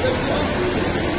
That's not